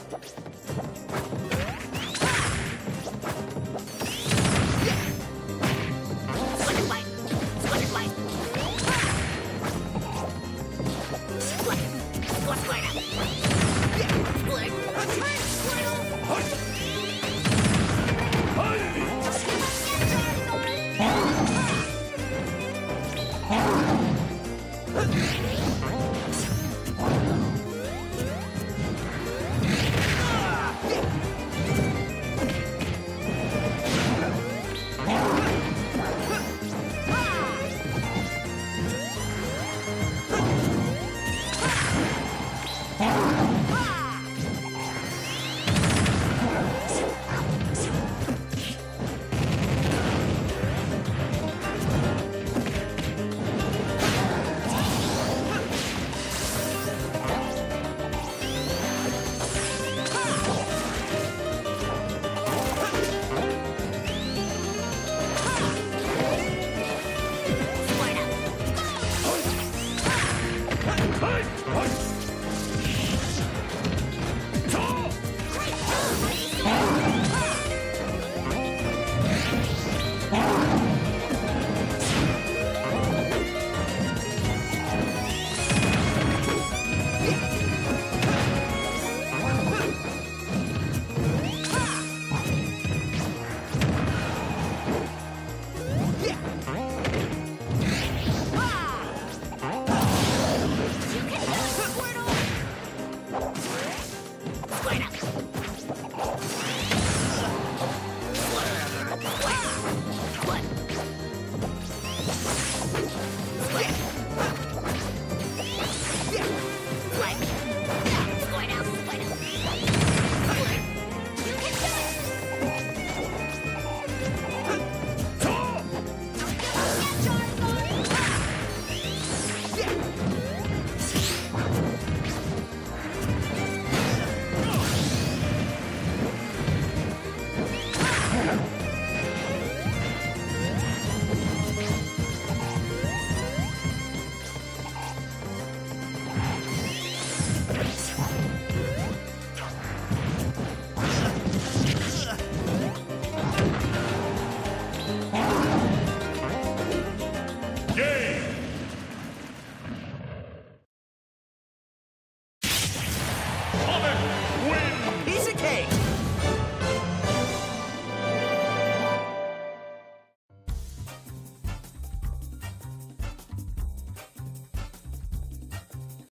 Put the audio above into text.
Split! Split! Split! Split!